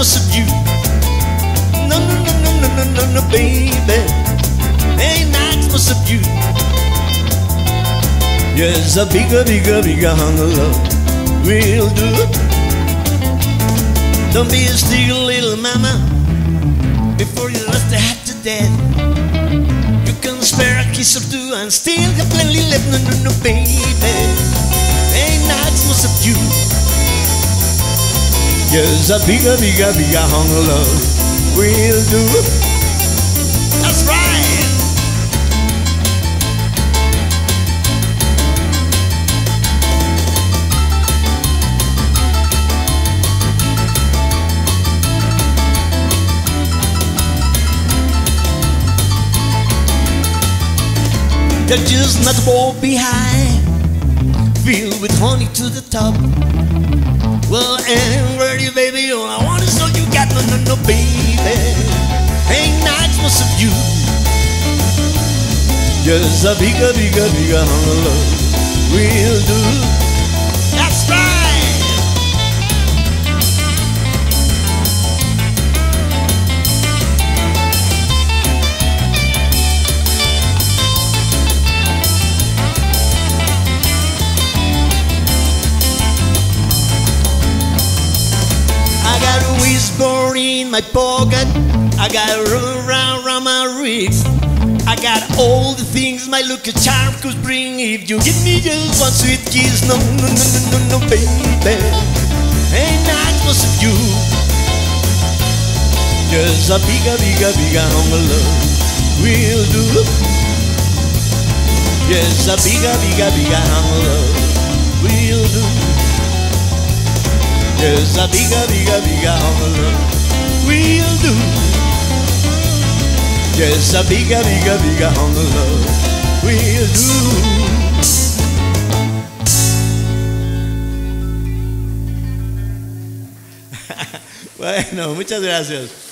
jealous of you. No, no, no, no, no, no, no, no baby. Ain't I jealous of you? Yes, a bigger, bigger, bigger hunger love will do. Don't be a sticky little mama before you left the hat to death. You can spare a kiss or two and still completely left no, no, no, baby. Ain't I jealous of you? Yes, a bigger, bigger, bigger hunk of love will do. That's right. They're just not all behind, filled with honey to the top. Well, and no, baby. Ain't nice most of you. Just a bigger, bigger, bigger hunk of love will do. Whisper in my pocket. I got a run around, around my wrist. I got all the things my lucky charm could bring if you give me just one sweet kiss. No, no, no, no, no, no, baby. Ain't not most of you. Just a bigger, bigger, bigger hunk of love will do. Yes, a bigger, bigger, bigger hunk of love Yes, a bigger, bigger, bigger hunk of love will do. Yes, a bigger, bigger, bigger hunk of love will do. Bueno, muchas gracias.